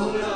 어,